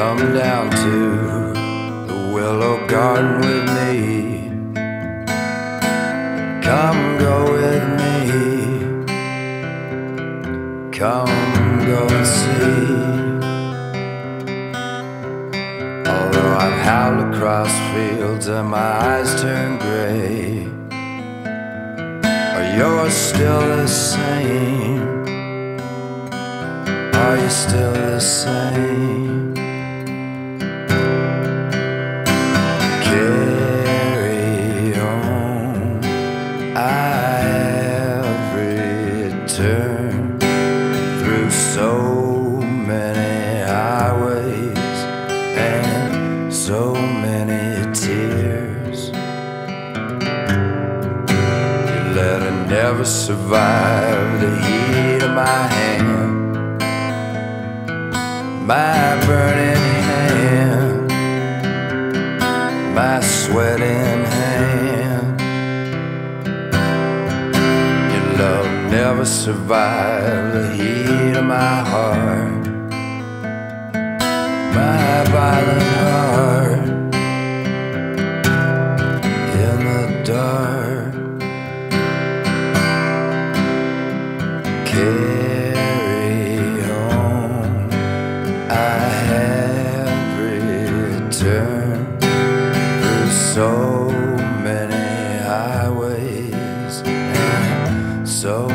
Come down to the willow garden with me. Come go with me. Come go and see. Although I've howled across fields and my eyes turn gray, are yours still the same? Are you still the same? I have returned through so many highways and so many tears. Your letter never survived the heat of my hand my burning hand, my sweating never survive the heat of my heart. My violent heart in the dark. Carry on, I have returned through so many highways so